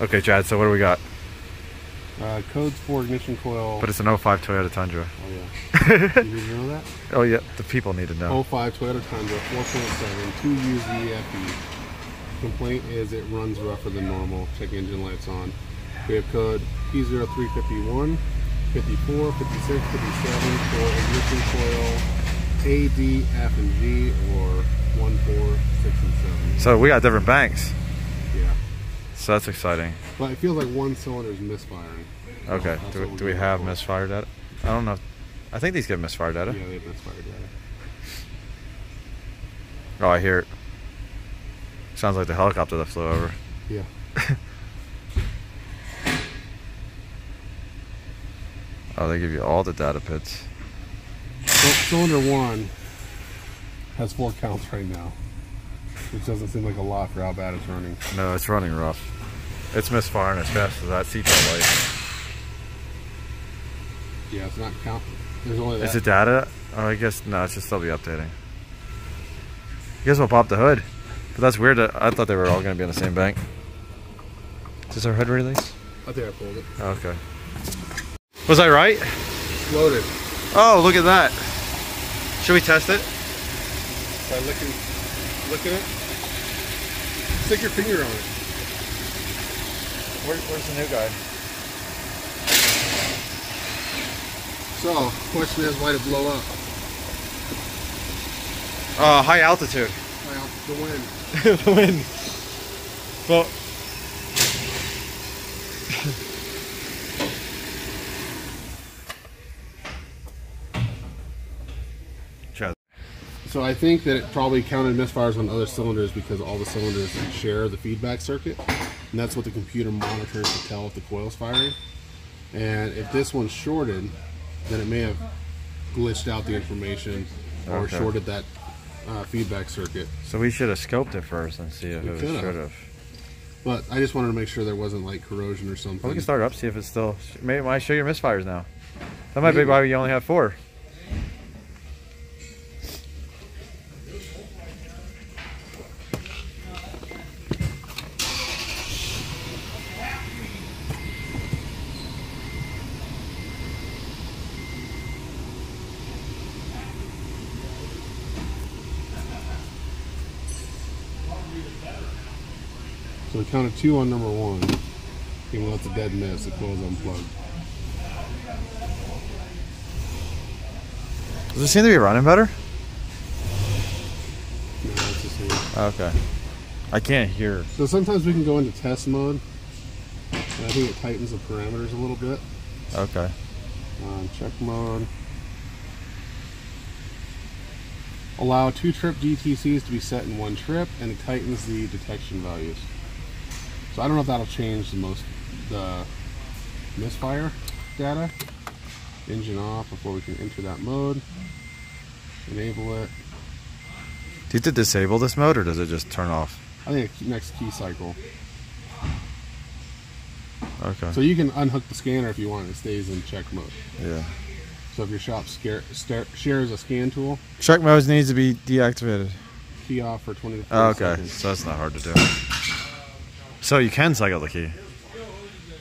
Okay, Chad, so what do we got? Uh, codes for ignition coil. But it's an 05 Toyota Tundra. oh yeah. you know that? Oh, yeah, the people need to know. 05 Toyota Tundra 4.7, 2 UZFE. Complaint is it runs rougher than normal. Check engine lights on. We have code P0351, 54, 56, 57 for ignition coil A, D, F, and G, or 1, 4, 6, and 7. So we got different banks. So that's exciting. But it feels like one cylinder is misfiring. Okay, That's do, we- do we have for. misfire data? I don't know. I think these get misfire data. Yeah, they have misfired data. Oh, I hear it. Sounds like the helicopter that flew over. Yeah. Oh, they give you all the data PIDs. So, cylinder one has four counts right now, which doesn't seem like a lot for how bad it's running. No, it's running rough. It's misfiring as fast as that seatbelt light. Yeah, it's not count. There's only that. Is it data? Oh, I guess no. It should still be updating. I guess we'll pop the hood, but that's weird. Uh, I thought they were all going to be on the same bank. Is this our hood release? I think I pulled it. Okay. Was I right? Loaded. Oh, look at that. Should we test it? By licking, licking it. Stick your finger on it. Where, where's the new guy? So, question is, why'd it blow up? Uh, high altitude. Well, the wind. the wind. Well, Chad. So I think that it probably counted misfires on other cylinders because all the cylinders share the feedback circuit, and that's what the computer monitors to tell if the coil's firing. And if this one's shorted, then it may have glitched out the information or Okay. shorted that uh, feedback circuit. So we should have scoped it first and see if We it should have. But I just wanted to make sure there wasn't like corrosion or something. Well, we can start up, see if it's still. Maybe might show your misfires now. That might be why we only have four. So we counted two on number one. Even though it's a dead miss, the coil's unplugged. Does it seem to be running better? No, it's the same. Okay. I can't hear. So sometimes we can go into test mode. And I think it tightens the parameters a little bit. Okay. On check mode. Allow two trip DTCs to be set in one trip, and it tightens the detection values. So I don't know if that'll change the most the misfire data. Engine off before we can enter that mode. Enable it. Do you have to disable this mode or does it just turn off? I think next key cycle. Okay. So you can unhook the scanner if you want. It stays in check mode. yeah. So if your shop scare, stare, shares a scan tool, Check mode needs to be deactivated. key off for 20 to 40 Oh, okay. seconds. So that's not hard to do. So you can cycle the key.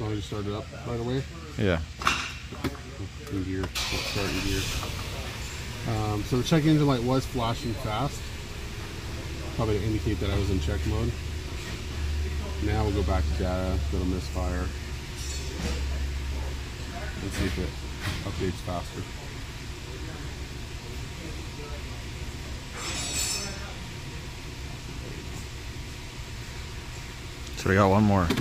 Long as you start it up right away. Yeah. In gear. Start in gear. Um, so the check engine light was flashing fast. Probably to indicate that I was in check mode. Now we'll go back to data, to misfire. And see if it updates faster. So we got one more. Yeah,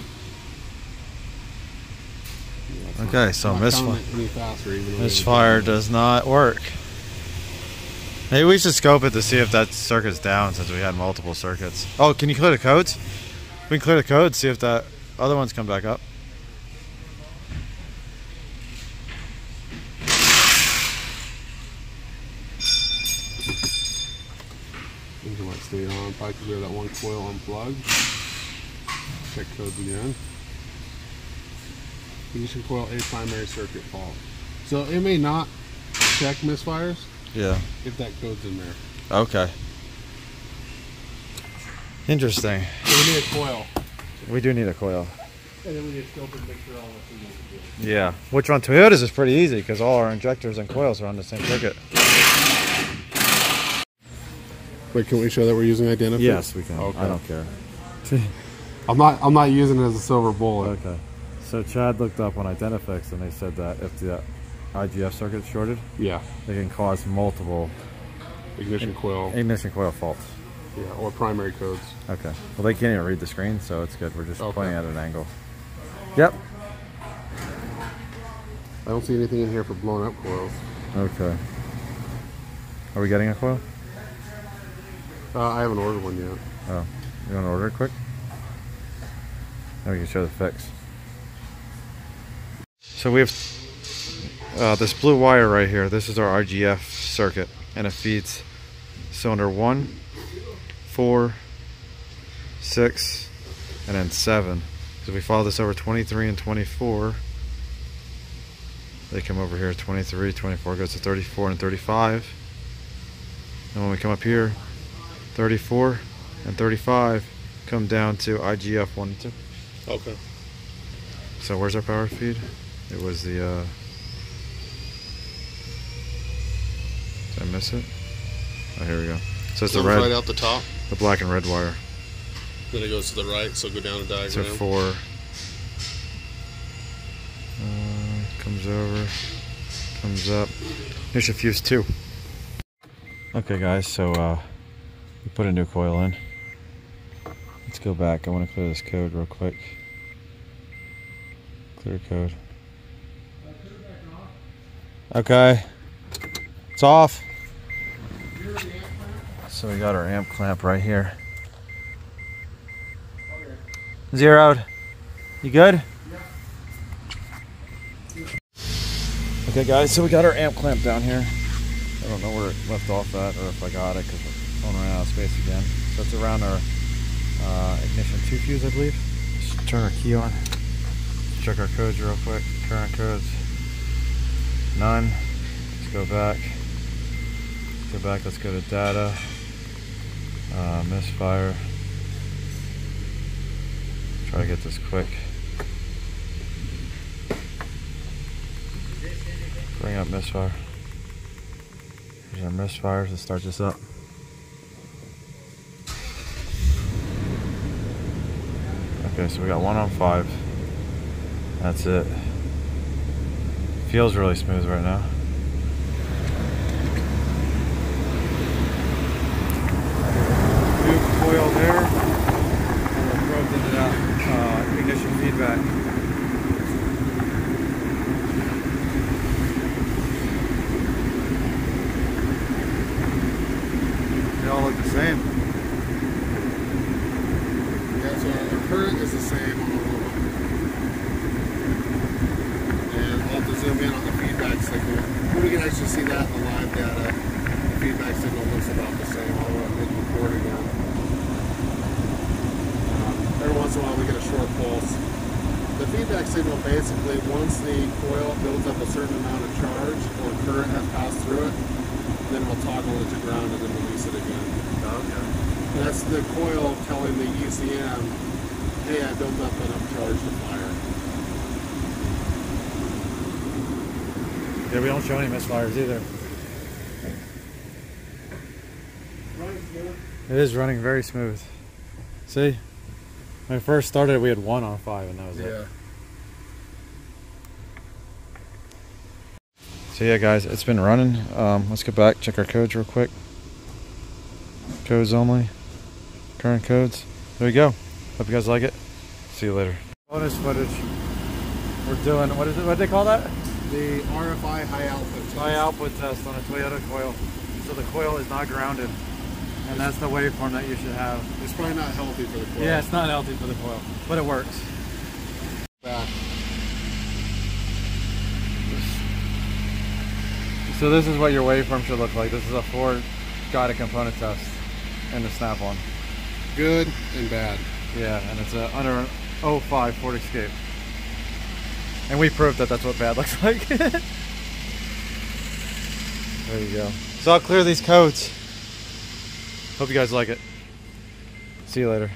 it's not- Okay, so misfire. counting it any faster, even though it was Misfire does not work. Maybe we should scope it to see if that circuit's down since we had multiple circuits. Oh, can you clear the codes? We can clear the codes, see if that other ones come back up. Engine light stayed on, probably because we have that one coil unplugged. Check codes again. Ignition coil A primary circuit fault. So it may not check misfires Yeah. if that code's in there. Okay. Interesting. So we need a coil. We do need a coil. And then we just scope it, make sure all the signals are good. Yeah. Which on Toyotas is pretty easy because all our injectors and coils are on the same circuit. Wait, can we show that we're using Identifix? Yes, we can. Okay. I don't care. I'm not. I'm not using it as a silver bullet. Okay. So Chad looked up on Identifix and they said that if the IGF circuit shorted, Yeah. they can cause multiple Ignition coil. ignition coil faults. Yeah, or primary codes. Okay. Well, they can't even read the screen, so it's good. We're just Okay. pointing at an angle. Yep. I don't see anything in here for blown up coils. Okay. Are we getting a coil? Uh, I haven't ordered one yet. Oh, you want to order it quick? Then we can show the fix. So we have uh, this blue wire right here. This is our IGF circuit, and it feeds cylinder one, four, six, and then seven. So we follow this over 23 and 24. They come over here 23, 24 goes to 34 and 35. And when we come up here, 34 and 35 come down to IGF 1 and 2. Okay. So where's our power feed? It was the, uh... Did I miss it? Oh, here we go. So it's the red, right out the top. the black and red wire. Then it goes to the right, so go down a diagram. So four. Uh, comes over, comes up. Here's your fuse two. Okay, guys. So uh, we put a new coil in. Let's go back. I want to clear this code real quick. Clear code. Okay. It's off. So we got our amp clamp right here. Zeroed. You good? Okay, guys, so we got our amp clamp down here. I don't know where it left off at or if I got it because we're going ran out of space again. So it's around our uh, ignition 2 fuse, I believe. Just turn our key on. Check our codes real quick. Current codes. None. Let's go back. Let's go back. Let's go to data. Uh, misfire. Try to get this quick. Bring up misfire. Here's our misfires to start this up. Okay, so we got one on five. That's it. Feels really smooth right now. New coil there. Probed into that uh, ignition feedback. They all look the same. Yeah, so our current is the same on of. And I'll have to zoom in on the feedback signal. We can actually see that in the live data. The feedback signal looks about the same, although I did record again. Um, every once in a while we get a short pulse. The feedback signal basically, once the coil builds up a certain amount of charge or current has passed through it, then it'll toggle it to ground and then release it again. Okay. That's the coil telling the ECM, hey, I built up enough charge to fire. Yeah, we don't show any misfires either. It is running very smooth. See? When I first started, we had one on five, and that was it. So yeah, guys, it's been running. Um, let's go back, check our codes real quick. Codes only. Current codes. There we go. Hope you guys like it. See you later. Bonus footage. We're doing, what is it, what do they call that? The RFI high output. test. High output test on a Toyota coil. So the coil is not grounded. And that's the waveform that you should have. It's probably not healthy for the coil. Yeah, it's not healthy for the coil, but it works. Back. So this is what your waveform should look like. This is a Ford guided component test in the Snap-on. Good and bad. Yeah, and it's a under an 05 Ford Escape. And we proved that that's what bad looks like. there you go. So I'll clear these codes. Hope you guys like it. See you later.